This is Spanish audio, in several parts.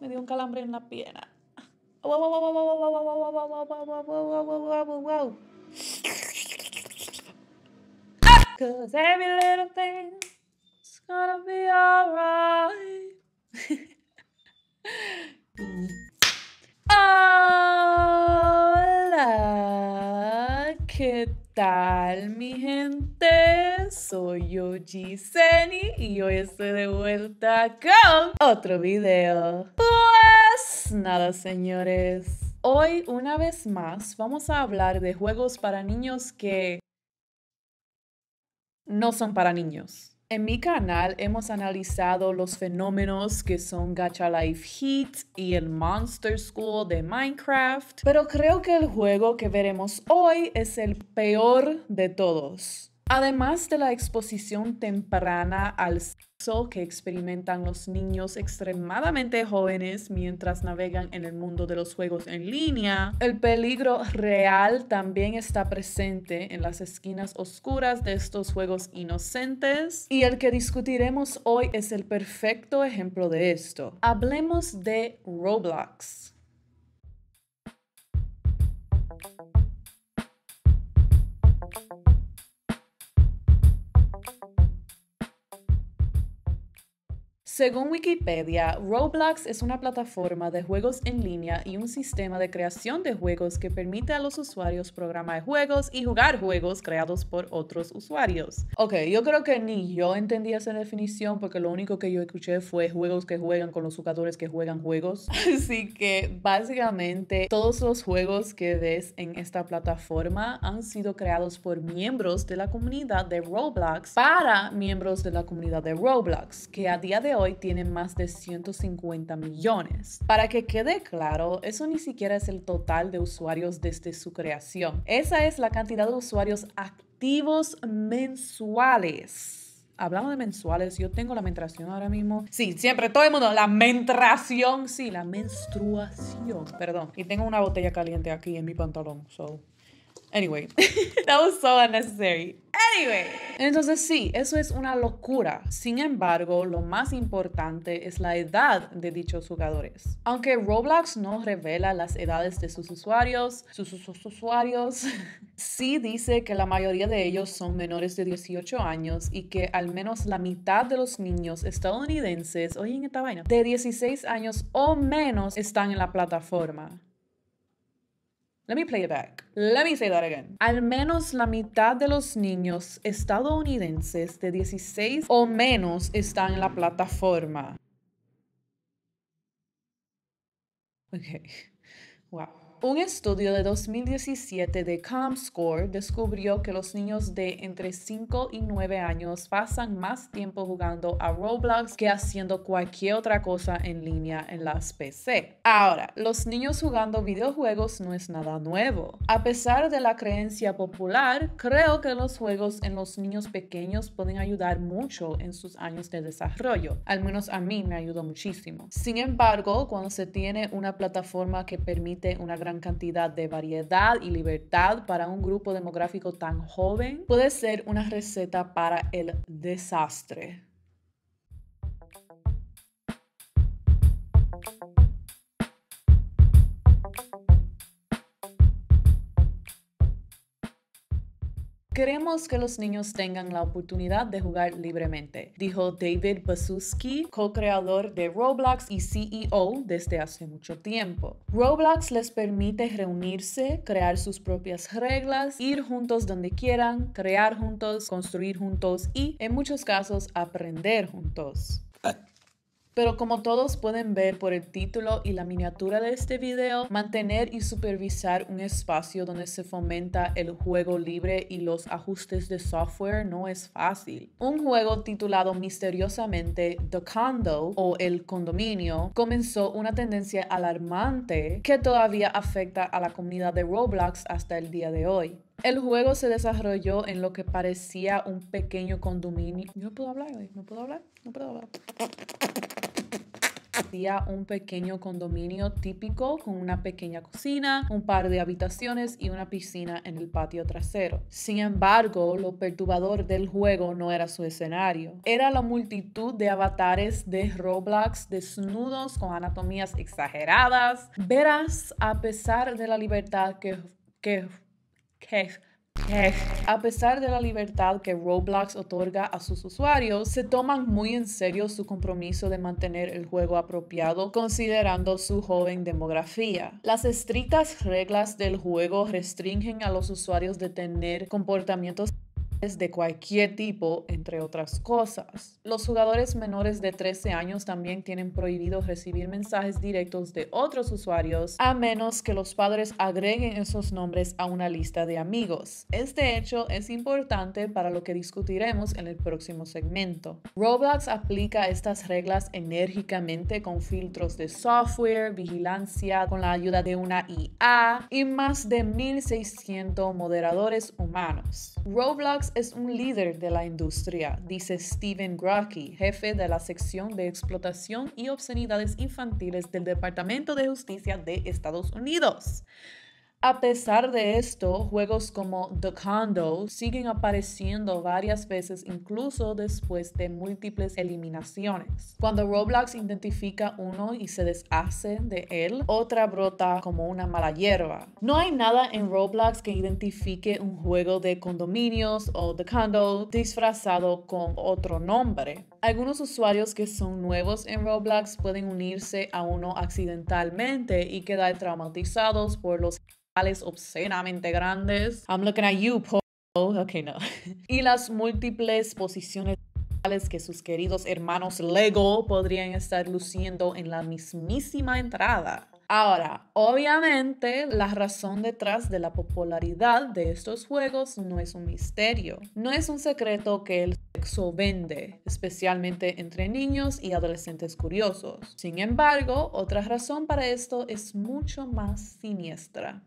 Me dio un calambre en la pierna. Cause gonna be alright. oh! ¿Qué tal mi gente? Soy yo Giseni y hoy estoy de vuelta con otro video. Pues nada señores, hoy una vez más vamos a hablar de juegos para niños que no son para niños. En mi canal hemos analizado los fenómenos que son Gacha Life Heat y el Monster School de Minecraft, pero creo que el juego que veremos hoy es el peor de todos. Además de la exposición temprana al sexo que experimentan los niños extremadamente jóvenes mientras navegan en el mundo de los juegos en línea, el peligro real también está presente en las esquinas oscuras de estos juegos inocentes y el que discutiremos hoy es el perfecto ejemplo de esto. Hablemos de Roblox. Según Wikipedia, Roblox es una plataforma de juegos en línea y un sistema de creación de juegos que permite a los usuarios programar juegos y jugar juegos creados por otros usuarios. Ok, yo creo que ni yo entendí esa definición porque lo único que yo escuché fue juegos que juegan con los jugadores que juegan juegos. Así que básicamente todos los juegos que ves en esta plataforma han sido creados por miembros de la comunidad de Roblox para miembros de la comunidad de Roblox, que a día de hoy tienen más de 150 millones. Para que quede claro, eso ni siquiera es el total de usuarios desde su creación. Esa es la cantidad de usuarios activos mensuales. Hablamos de mensuales, yo tengo la menstruación ahora mismo. Sí, siempre todo el mundo, la menstruación, sí, la menstruación, perdón. Y tengo una botella caliente aquí en mi pantalón, so Anyway, that was so unnecessary. Anyway, entonces sí, eso es una locura. Sin embargo, lo más importante es la edad de dichos jugadores. Aunque Roblox no revela las edades de sus usuarios, sus, usuarios, sí dice que la mayoría de ellos son menores de 18 años y que al menos la mitad de los niños estadounidenses, oye esta vaina, de 16 años o menos están en la plataforma. Let me play it back. Let me say that again. Al menos la mitad de los niños estadounidenses de 16 o menos están en la plataforma. Okay. Wow. Un estudio de 2017 de ComScore descubrió que los niños de entre 5 y 9 años pasan más tiempo jugando a Roblox que haciendo cualquier otra cosa en línea en las PC. Ahora, los niños jugando videojuegos no es nada nuevo. A pesar de la creencia popular, creo que los juegos en los niños pequeños pueden ayudar mucho en sus años de desarrollo. Al menos a mí me ayudó muchísimo. Sin embargo, cuando se tiene una plataforma que permite una gran cantidad de variedad y libertad para un grupo demográfico tan joven puede ser una receta para el desastre. Queremos que los niños tengan la oportunidad de jugar libremente, dijo David Basuski, co-creador de Roblox y CEO desde hace mucho tiempo. Roblox les permite reunirse, crear sus propias reglas, ir juntos donde quieran, crear juntos, construir juntos y, en muchos casos, aprender juntos. Pero como todos pueden ver por el título y la miniatura de este video, mantener y supervisar un espacio donde se fomenta el juego libre y los ajustes de software no es fácil. Un juego titulado misteriosamente The Condo o El Condominio comenzó una tendencia alarmante que todavía afecta a la comunidad de Roblox hasta el día de hoy. El juego se desarrolló en lo que parecía un pequeño condominio. No puedo hablar hoy, no puedo hablar, no puedo hablar. existía un pequeño condominio típico con una pequeña cocina, un par de habitaciones y una piscina en el patio trasero. Sin embargo, lo perturbador del juego no era su escenario, era la multitud de avatares de Roblox desnudos con anatomías exageradas. Verás, a pesar de la libertad que, que, a pesar de la libertad que Roblox otorga a sus usuarios, se toman muy en serio su compromiso de mantener el juego apropiado considerando su joven demografía. Las estrictas reglas del juego restringen a los usuarios de tener comportamientos de cualquier tipo, entre otras cosas. Los jugadores menores de 13 años también tienen prohibido recibir mensajes directos de otros usuarios a menos que los padres agreguen esos nombres a una lista de amigos. Este hecho es importante para lo que discutiremos en el próximo segmento. Roblox aplica estas reglas enérgicamente con filtros de software, vigilancia, con la ayuda de una IA y más de 1600 moderadores humanos. Roblox es un líder de la industria, dice Steven Grocky, jefe de la sección de explotación y obscenidades infantiles del Departamento de Justicia de Estados Unidos. A pesar de esto, juegos como The Condo siguen apareciendo varias veces incluso después de múltiples eliminaciones. Cuando Roblox identifica uno y se deshace de él, otra brota como una mala hierba. No hay nada en Roblox que identifique un juego de condominios o The Condo disfrazado con otro nombre. Algunos usuarios que son nuevos en Roblox pueden unirse a uno accidentalmente y quedar traumatizados por los obscenamente grandes. I'm looking at you, Paul. Ok, no. y las múltiples posiciones que sus queridos hermanos Lego podrían estar luciendo en la mismísima entrada. Ahora, obviamente, la razón detrás de la popularidad de estos juegos no es un misterio. No es un secreto que el sexo vende, especialmente entre niños y adolescentes curiosos. Sin embargo, otra razón para esto es mucho más siniestra.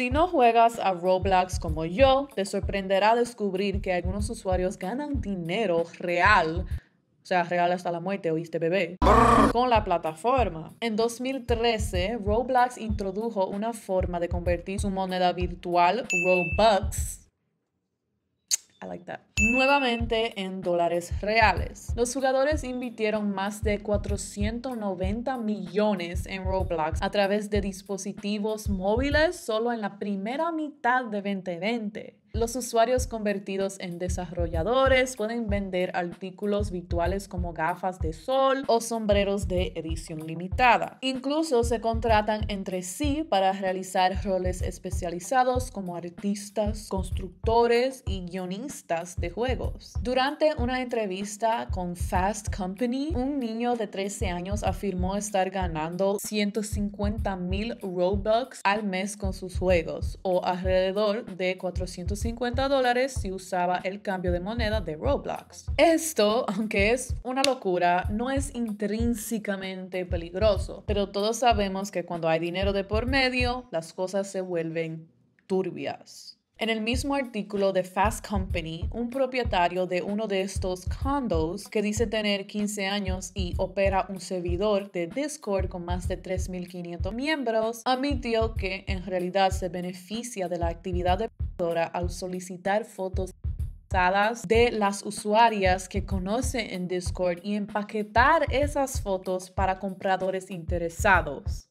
Si no juegas a Roblox como yo, te sorprenderá descubrir que algunos usuarios ganan dinero real o sea, real hasta la muerte, oíste bebé, con la plataforma. En 2013, Roblox introdujo una forma de convertir su moneda virtual, Robux, I like that. Nuevamente en dólares reales. Los jugadores invirtieron más de 490 millones en Roblox a través de dispositivos móviles solo en la primera mitad de 2020. Los usuarios convertidos en desarrolladores pueden vender artículos virtuales como gafas de sol o sombreros de edición limitada. Incluso se contratan entre sí para realizar roles especializados como artistas, constructores y guionistas de juegos. Durante una entrevista con Fast Company, un niño de 13 años afirmó estar ganando 150 mil Robux al mes con sus juegos o alrededor de 400 50 dólares si usaba el cambio de moneda de Roblox. Esto, aunque es una locura, no es intrínsecamente peligroso, pero todos sabemos que cuando hay dinero de por medio, las cosas se vuelven turbias. En el mismo artículo de Fast Company, un propietario de uno de estos condos que dice tener 15 años y opera un servidor de Discord con más de 3.500 miembros, admitió que en realidad se beneficia de la actividad de al solicitar fotos de las usuarias que conoce en Discord y empaquetar esas fotos para compradores interesados.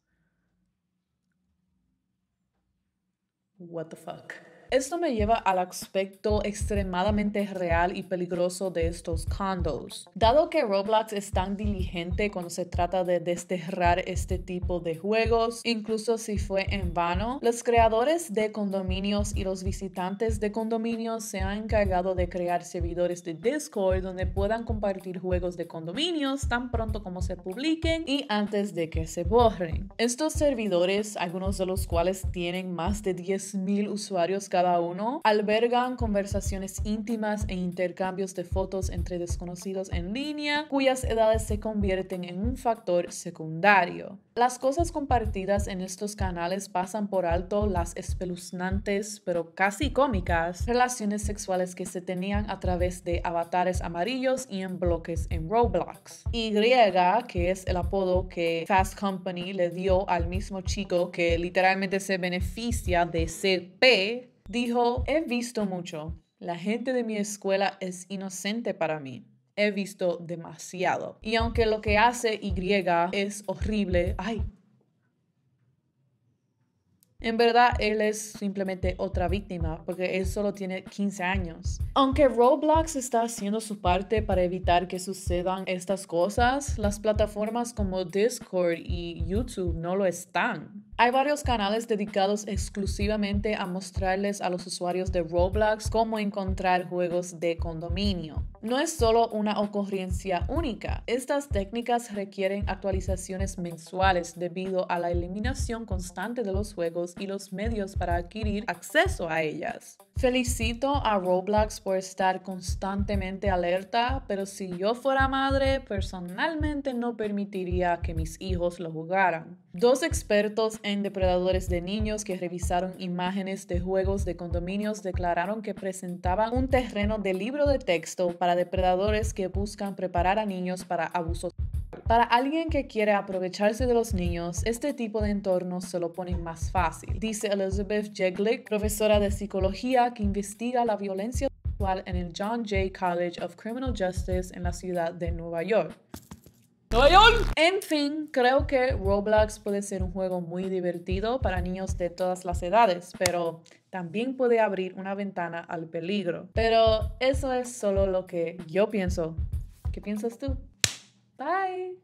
What the fuck? Esto me lleva al aspecto extremadamente real y peligroso de estos condos. Dado que Roblox es tan diligente cuando se trata de desterrar este tipo de juegos, incluso si fue en vano, los creadores de condominios y los visitantes de condominios se han encargado de crear servidores de Discord donde puedan compartir juegos de condominios tan pronto como se publiquen y antes de que se borren. Estos servidores, algunos de los cuales tienen más de 10.000 usuarios cada cada uno, albergan conversaciones íntimas e intercambios de fotos entre desconocidos en línea, cuyas edades se convierten en un factor secundario. Las cosas compartidas en estos canales pasan por alto las espeluznantes, pero casi cómicas, relaciones sexuales que se tenían a través de avatares amarillos y en bloques en Roblox. Y, que es el apodo que Fast Company le dio al mismo chico que literalmente se beneficia de ser P, dijo, he visto mucho. La gente de mi escuela es inocente para mí he visto demasiado. Y aunque lo que hace Y es horrible, ay, en verdad, él es simplemente otra víctima porque él solo tiene 15 años. Aunque Roblox está haciendo su parte para evitar que sucedan estas cosas, las plataformas como Discord y YouTube no lo están. Hay varios canales dedicados exclusivamente a mostrarles a los usuarios de Roblox cómo encontrar juegos de condominio. No es solo una ocurrencia única. Estas técnicas requieren actualizaciones mensuales debido a la eliminación constante de los juegos y los medios para adquirir acceso a ellas. Felicito a Roblox por estar constantemente alerta, pero si yo fuera madre, personalmente no permitiría que mis hijos lo jugaran. Dos expertos en depredadores de niños que revisaron imágenes de juegos de condominios declararon que presentaban un terreno de libro de texto para depredadores que buscan preparar a niños para abusos. Para alguien que quiere aprovecharse de los niños, este tipo de entornos se lo ponen más fácil, dice Elizabeth Jeglick, profesora de psicología que investiga la violencia sexual en el John Jay College of Criminal Justice en la ciudad de Nueva York. Nueva York. En fin, creo que Roblox puede ser un juego muy divertido para niños de todas las edades, pero también puede abrir una ventana al peligro. Pero eso es solo lo que yo pienso. ¿Qué piensas tú? Bye.